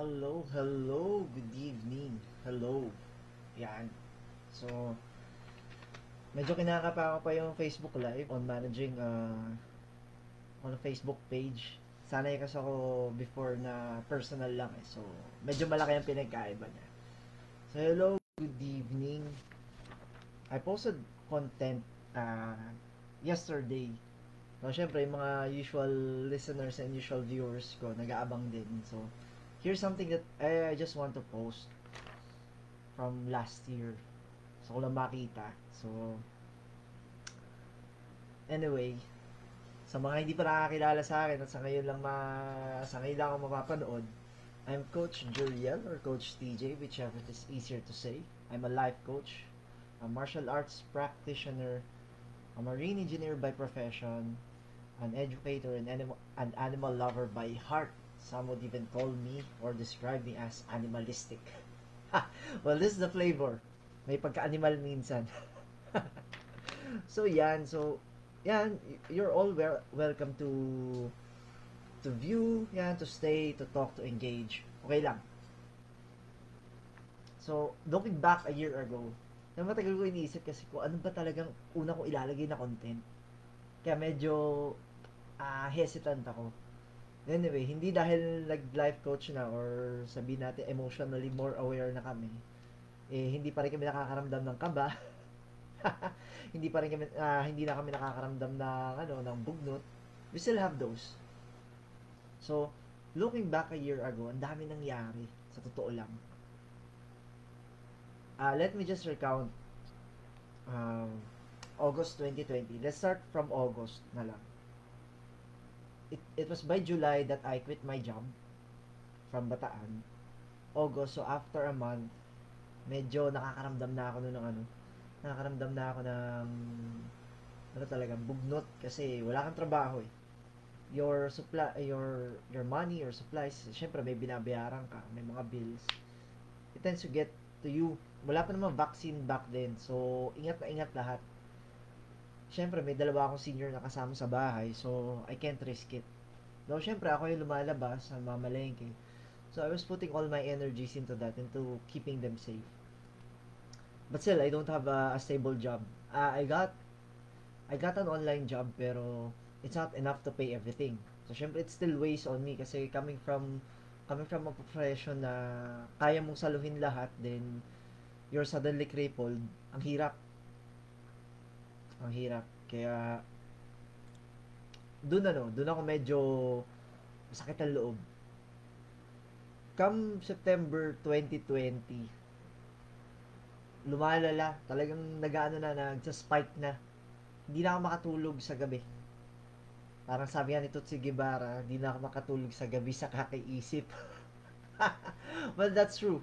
Hello, hello, good evening. Hello. Yan. So, medyo kinakapa ako pa yung Facebook Live on managing uh, on Facebook page. Sanay kasi ako before na personal lang eh. So, medyo malaki ang pinagkaiba niya. So, hello, good evening. I posted content uh, yesterday. So, syempre, yung mga usual listeners and usual viewers ko, nag-aabang din. So, here's something that I, just want to post from last year. So, ko lang makita. So, anyway, sa mga hindi pa nakakilala sa akin at sa ngayon lang ma sa ngayon lang ako mapapanood, I'm Coach Juriel or Coach TJ, whichever it is easier to say. I'm a life coach, a martial arts practitioner, a marine engineer by profession, an educator and animal, an animal lover by heart. Some would even call me or describe me as animalistic. well, this is the flavor. May pagka-animal minsan. so, yan. So, yan. You're all wel- welcome to to view, yan, to stay, to talk, to engage. Okay lang. So, looking back a year ago, na matagal ko iniisip kasi kung ano ba talagang una ko ilalagay na content. Kaya medyo uh, hesitant ako. Anyway, hindi dahil nag-life coach na or sabihin natin emotionally more aware na kami, eh hindi pa rin kami nakakaramdam ng kaba. hindi pa rin kami uh, hindi na kami nakakaramdam ng ano ng bugnot. We still have those. So, looking back a year ago, ang dami nangyari sa totoo lang. Uh, let me just recount um, August 2020. Let's start from August na lang it, it was by July that I quit my job from Bataan. August, so after a month, medyo nakakaramdam na ako nun ng ano, nakakaramdam na ako ng ano talagang bugnot kasi wala kang trabaho eh. Your supply, your your money, your supplies, syempre may binabayaran ka, may mga bills. It tends to get to you. Wala pa naman vaccine back then. So, ingat na ingat lahat syempre may dalawa akong senior na kasama sa bahay, so I can't risk it. Though syempre ako yung lumalabas sa mamalengke. So I was putting all my energies into that, into keeping them safe. But still, I don't have a, a stable job. Uh, I got I got an online job pero it's not enough to pay everything. So syempre it still weighs on me kasi coming from coming from a profession na kaya mong saluhin lahat, then you're suddenly crippled, ang hirap ang hirap. Kaya, doon ano, doon ako medyo masakit ang loob. Come September 2020, lumalala. Talagang nag-ano na, nagsa-spike na. Hindi na ako makatulog sa gabi. Parang sabi nga ni Tutsi Guevara, hindi na ako makatulog sa gabi sa kakaisip. well, that's true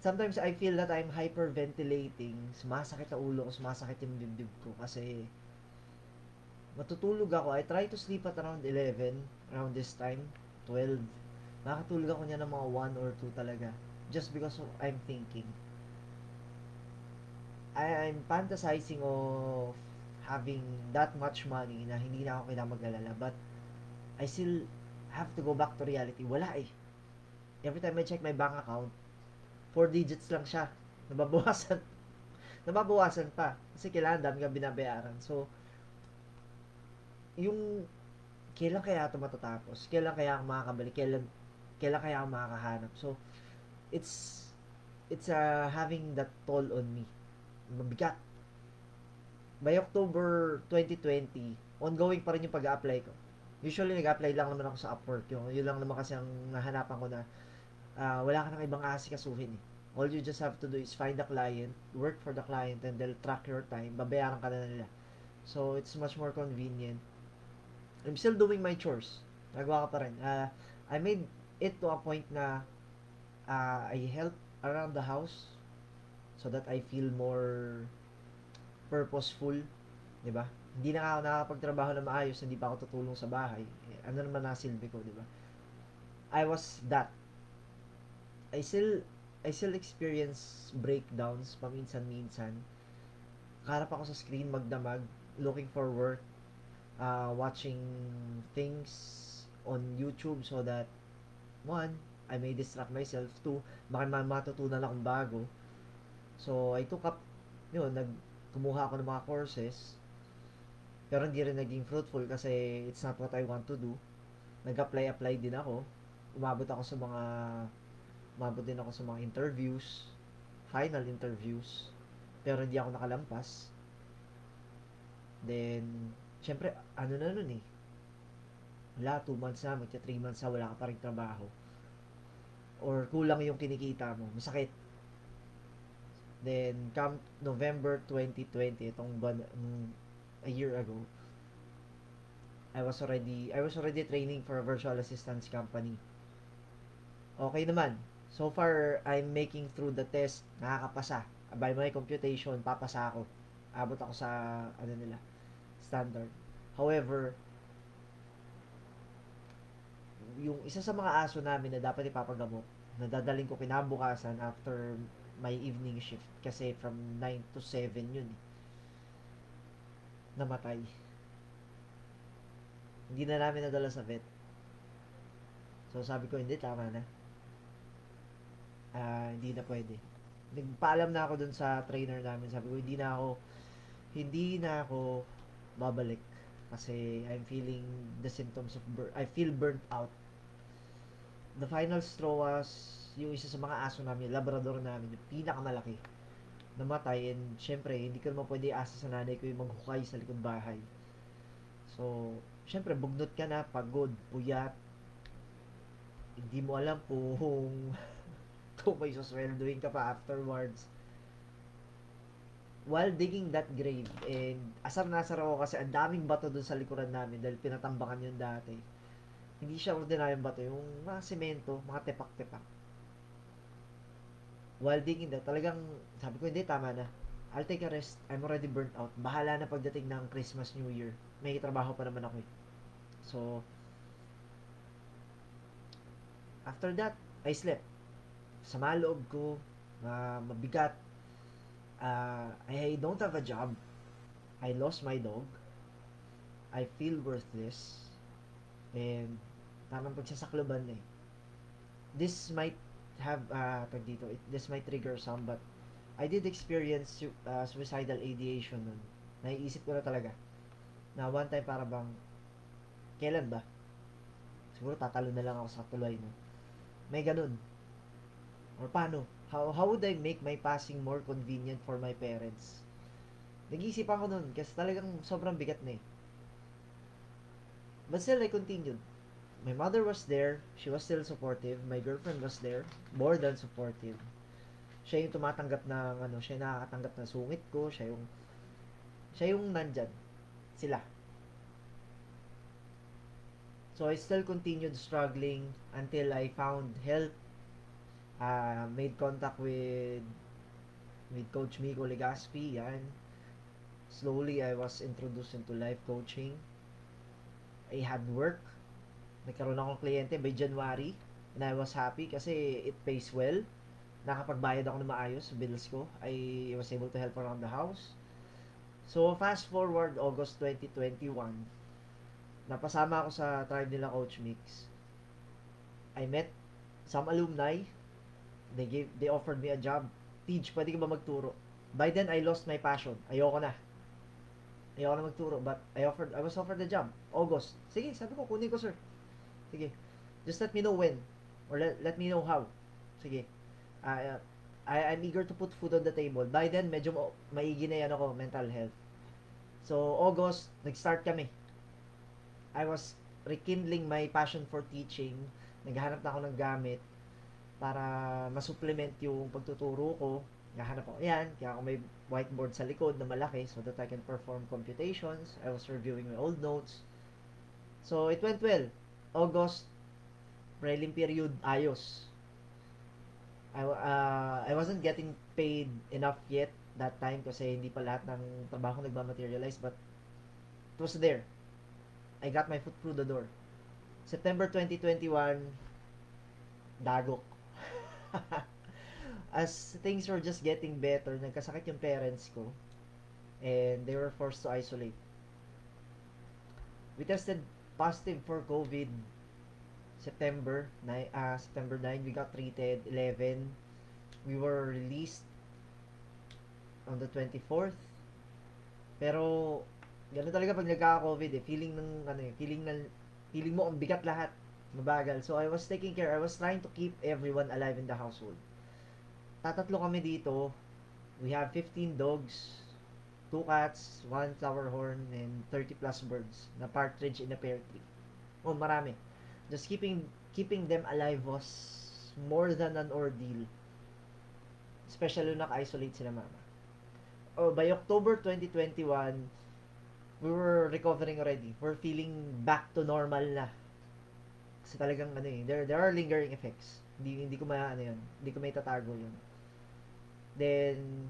sometimes I feel that I'm hyperventilating. Sumasakit ang ulo ko, sumasakit yung dibdib ko kasi matutulog ako. I try to sleep at around 11, around this time, 12. Nakatulog ako niya ng mga 1 or 2 talaga. Just because of I'm thinking. I, I'm fantasizing of having that much money na hindi na ako kailangan mag-alala. But, I still have to go back to reality. Wala eh. Every time I check my bank account, 4 digits lang siya. Nababawasan. Nababawasan pa. Kasi kailangan dami kang binabayaran. So, yung kailan kaya ito matatapos? Kailan kaya ako makakabalik? Kailan, kailan kaya ako makakahanap? So, it's, it's uh, having that toll on me. Mabigat. By October 2020, ongoing pa rin yung pag-apply ko. Usually, nag-apply lang naman ako sa Upwork. Yung, yun lang naman kasi ang nahanapan ko na uh, wala ka nang ibang asikasuhin eh. All you just have to do is find the client, work for the client, and they'll track your time. Babayaran ka na nila. So, it's much more convenient. I'm still doing my chores. Nagawa ka pa rin. Uh, I made it to a point na uh, I help around the house so that I feel more purposeful. ba? Diba? Hindi na ako nakakapagtrabaho na maayos, hindi pa ako tutulong sa bahay. Eh, ano naman nasilbi ko, di ba? I was that I still I still experience breakdowns paminsan-minsan. Karap ako sa screen magdamag, looking for work, uh, watching things on YouTube so that one, I may distract myself. Two, baka may matutunan akong bago. So, I took up, yun, nag, kumuha ako ng mga courses. Pero hindi rin naging fruitful kasi it's not what I want to do. Nag-apply-apply din ako. Umabot ako sa mga, umabot din ako sa mga interviews, final interviews. Pero hindi ako nakalampas. Then, syempre, ano na nun eh. Wala, 2 months na, magka 3 months na, wala ka pa rin trabaho. Or kulang yung kinikita mo. Masakit. Then, come November 2020, itong nung a year ago, I was already, I was already training for a virtual assistance company. Okay naman. So far, I'm making through the test. Nakakapasa. By my computation, papasa ako. Abot ako sa, ano nila, standard. However, yung isa sa mga aso namin na dapat ipapagamot, nadadaling ko kinabukasan after my evening shift. Kasi from 9 to 7 yun. eh. Namatay. Hindi na namin nadala sa vet. So sabi ko, hindi, tama na. Ah, hindi na pwede. Nagpaalam na ako dun sa trainer namin. Sabi ko, hindi na ako, hindi na ako babalik. Kasi I'm feeling the symptoms of bur- I feel burnt out. The final straw was yung isa sa mga aso namin, labrador namin, yung pinakamalaki. Namatay and syempre, hindi ko naman pwede asa sa nanay ko yung maghukay sa likod bahay. So, syempre, bugnot ka na, pagod, puyat. Hindi mo alam kung kung may susweldoin ka pa afterwards. While digging that grave, and asar na asar ako kasi ang daming bato dun sa likuran namin dahil pinatambakan yun dati. Hindi siya ordinaryong bato, yung mga semento, mga tepak-tepak. While digging that, talagang sabi ko, hindi, tama na. I'll take a rest. I'm already burnt out. Bahala na pagdating ng Christmas, New Year. May trabaho pa naman ako eh. So, after that, I slept. Sama loob ko, ma mabigat. Uh, I don't have a job. I lost my dog. I feel worthless. And parang pagsasakloban eh. This might have uh, tag dito, it, this might trigger some but I did experience uh, suicidal ideation nun. Naiisip ko na talaga na one time para bang kailan ba? Siguro tatalo na lang ako sa tuloy no. May ganun. Or paano? How, how would I make my passing more convenient for my parents? Nag-iisip ako nun kasi talagang sobrang bigat na eh. But still, I continued. My mother was there. She was still supportive. My girlfriend was there. More than supportive. Siya yung tumatanggap ng ano, siya yung nakakatanggap ng sungit ko. Siya yung, siya yung nandyan. Sila. So, I still continued struggling until I found help. Uh, made contact with with Coach Miko Legaspi. Yan. Slowly, I was introduced into life coaching. I had work. Nagkaroon akong kliyente by January. And I was happy kasi it pays well. Nakapagbayad ako ng maayos sa bills ko. I was able to help around the house. So, fast forward August 2021. Napasama ako sa tribe nila Coach Mix. I met some alumni. They gave they offered me a job. Teach, pwede ka ba magturo? By then, I lost my passion. Ayoko na. Ayoko na magturo. But I offered, I was offered the job. August. Sige, sabi ko, kunin ko, sir. Sige. Just let me know when. Or let, let me know how. Sige. Uh, I, I'm eager to put food on the table. By then, medyo ma- maigi na yan ako, mental health. So, August, nag-start kami. I was rekindling my passion for teaching. Naghahanap na ako ng gamit para masupplement yung pagtuturo ko. Naghahanap ako yan. Kaya ako may whiteboard sa likod na malaki so that I can perform computations. I was reviewing my old notes. So, it went well. August, prelim period, ayos. I, uh, I wasn't getting paid enough yet that time kasi hindi pa lahat ng trabaho nagma-materialize but it was there. I got my foot through the door. September 2021, dagok. As things were just getting better, nagkasakit yung parents ko and they were forced to isolate. We tested positive for COVID September, ni- uh, September 9, we got treated. 11, we were released on the 24th. Pero, gano'n talaga pag nagka-COVID eh. Feeling ng, ano eh, feeling ng, feeling mo ang bigat lahat. Mabagal. So, I was taking care. I was trying to keep everyone alive in the household. Tatatlo kami dito. We have 15 dogs, 2 cats, 1 flower horn, and 30 plus birds na partridge in a pear tree. Oh, marami. Just keeping keeping them alive was more than an ordeal. Especially nung naka-isolate sila mama. Oh, by October 2021, we were recovering already. We're feeling back to normal na. Kasi talagang ano eh, there, there are lingering effects. Hindi, hindi ko ma, ano yun, hindi ko may tatago yun. Then,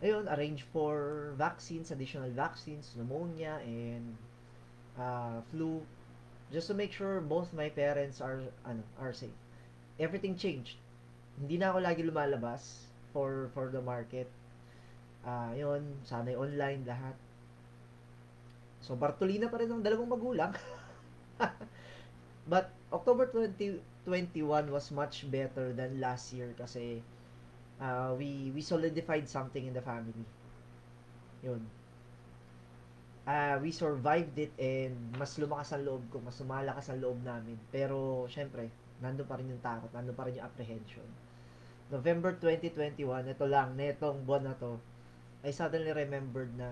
ayun, arrange for vaccines, additional vaccines, pneumonia, and uh, flu, just to make sure both my parents are, ano, are safe. Everything changed. Hindi na ako lagi lumalabas for, for the market. Uh, yun, sanay online lahat. So, Bartolina pa rin ang dalawang magulang. But, October 2021 was much better than last year kasi uh, we we solidified something in the family. Yun. Uh, we survived it and mas lumakas ang loob ko, mas lumalakas ang loob namin. Pero, syempre, nandun pa rin yung takot, nandun pa rin yung apprehension. November 2021, ito lang, netong buwan na to, I suddenly remembered na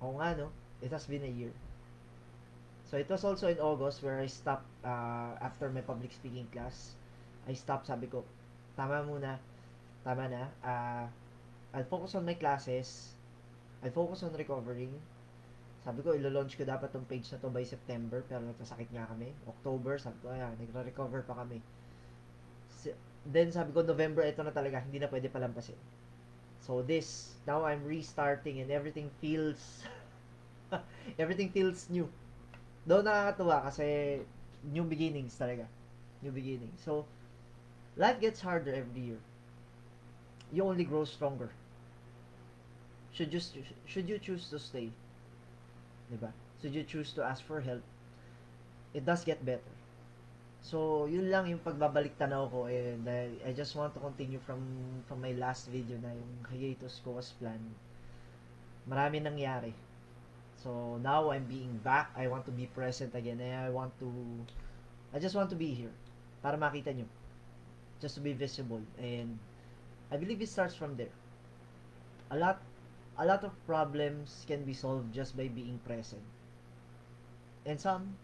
Oo nga, no? It has been a year. So, it was also in August where I stopped uh, after my public speaking class. I stopped, sabi ko, tama muna, tama na. Uh, I'll focus on my classes. I'll focus on recovering. Sabi ko, ilo-launch ko dapat tong page na to by September, pero nagkasakit nga kami. October, sabi ko, ayan, nagre-recover pa kami. Then, sabi ko, November, ito na talaga, hindi na pwede palampasin. So this, now I'm restarting and everything feels, everything feels new. Though nakakatuwa kasi new beginnings talaga. New beginnings. So, life gets harder every year. You only grow stronger. Should you, should you choose to stay, diba? Should you choose to ask for help, it does get better. So, yun lang yung pagbabalik tanaw ko and I, I just want to continue from from my last video na yung hiatus ko was planned. Marami nangyari. So, now I'm being back. I want to be present again and I want to I just want to be here para makita nyo. Just to be visible and I believe it starts from there. A lot a lot of problems can be solved just by being present. And some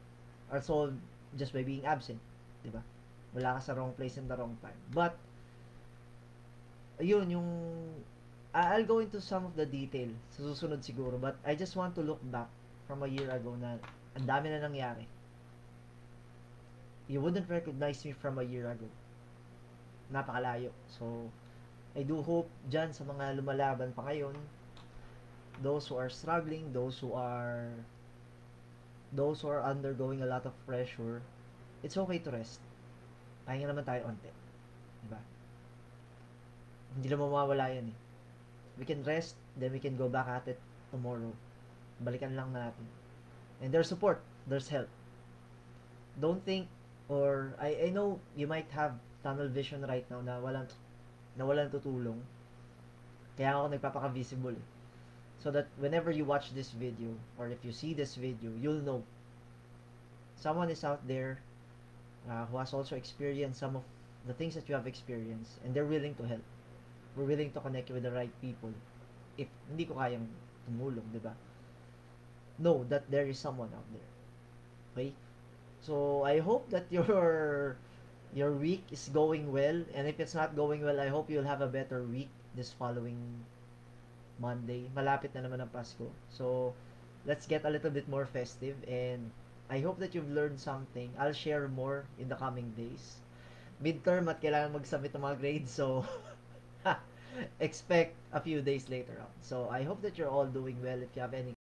are solved just by being absent. Di ba? Wala ka sa wrong place in the wrong time. But, ayun, yung, I'll go into some of the detail sa susunod siguro. But, I just want to look back from a year ago na ang dami na nangyari. You wouldn't recognize me from a year ago. Napakalayo. So, I do hope dyan sa mga lumalaban pa ngayon, those who are struggling, those who are those who are undergoing a lot of pressure, it's okay to rest. Pahinga naman tayo onte. Diba? Hindi na mawawala yan eh. We can rest, then we can go back at it tomorrow. Balikan lang natin. And there's support. There's help. Don't think, or, I, I know you might have tunnel vision right now na walang, na walang tutulong. Kaya ako nagpapaka-visible eh. So that whenever you watch this video, or if you see this video, you'll know someone is out there uh, who has also experienced some of the things that you have experienced and they're willing to help. We're willing to connect with the right people. If hindi ko kayang tumulong, di ba? Know that there is someone out there. Okay? So, I hope that your your week is going well and if it's not going well, I hope you'll have a better week this following Monday. Malapit na naman ang Pasko. So, let's get a little bit more festive and I hope that you've learned something. I'll share more in the coming days. Midterm at kailangan mag-submit ng mga grades. So, expect a few days later on. So, I hope that you're all doing well. If you have any